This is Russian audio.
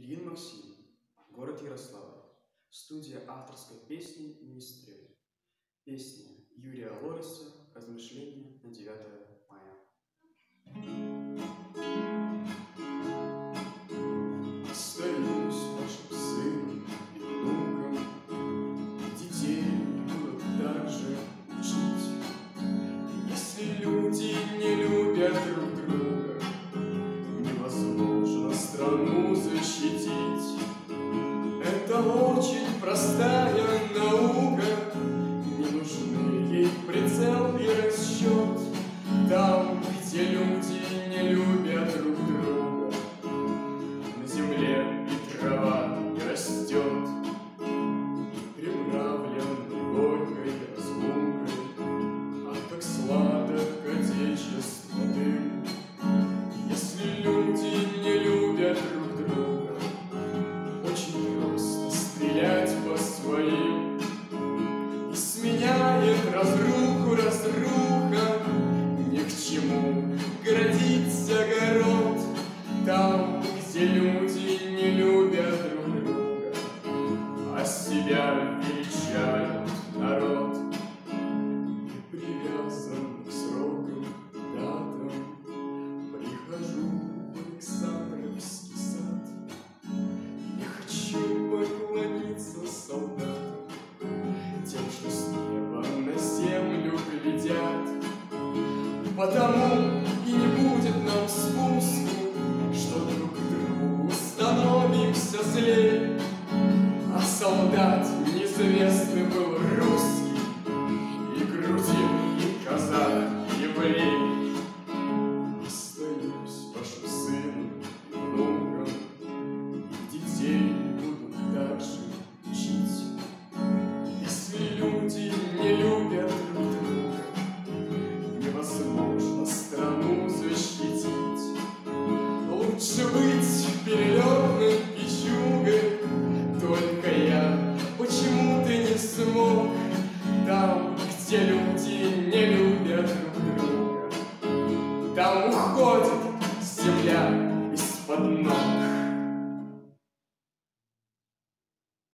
Ильин Максим, город Ярославль. Студия авторской песни «Министрель». Песня Юрия Лориса «Размышления на 9 мая». Остаюсь вашим сыном и внуком, Детей будут также учить. Если люди не любят друг друга, Невозможно страну защитить. Это очень простая наука, kurios rū, kurios rū. Потому и не будет нам спуску, Что друг другу становимся злей. А солдат неизвестный был Лучше быть перелетной пищугой, Только я. Почему-то не смог? Там, где люди не любят друг друга, Там уходит земля из-под ног.